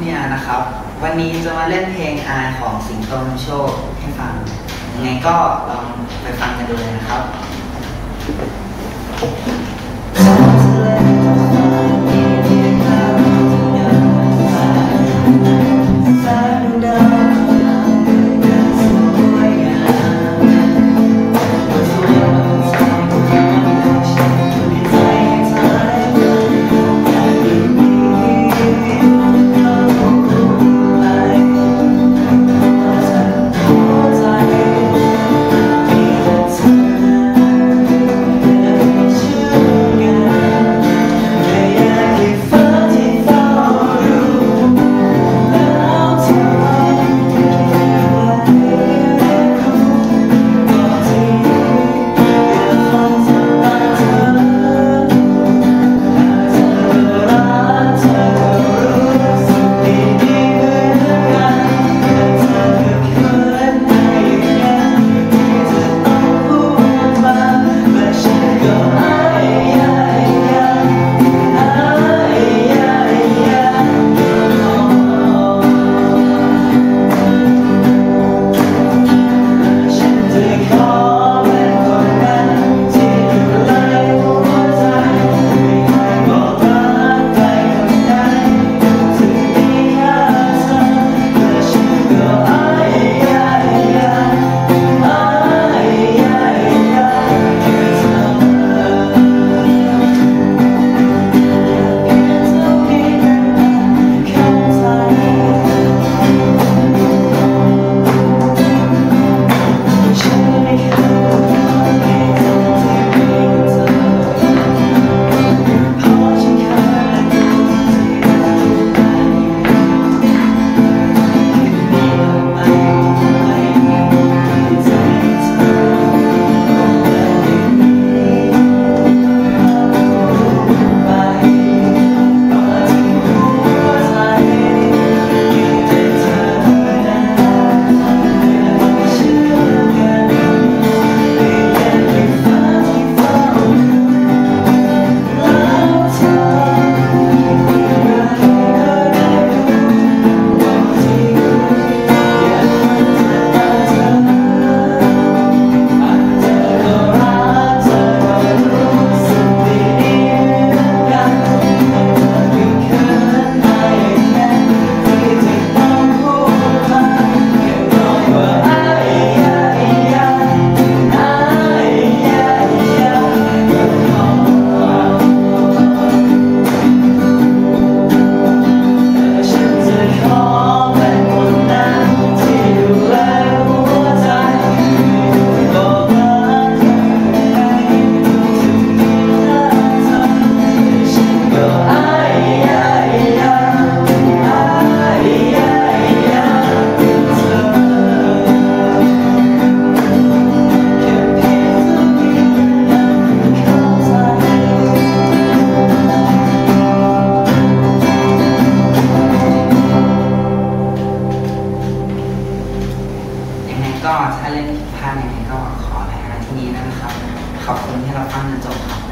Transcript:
เนี่ยนะครับ วันนี้จะมาเล่นเพลงอายของสิงโตนำโชคให้ฟังยังไงก็ลองไปฟังกันดูเลยนะครับ ไงก็ถ้าเล่นผิดพลาดยังไงก็ขออภัยที่นี้นะครับ ขอบคุณที่เราฟังจนจบครับ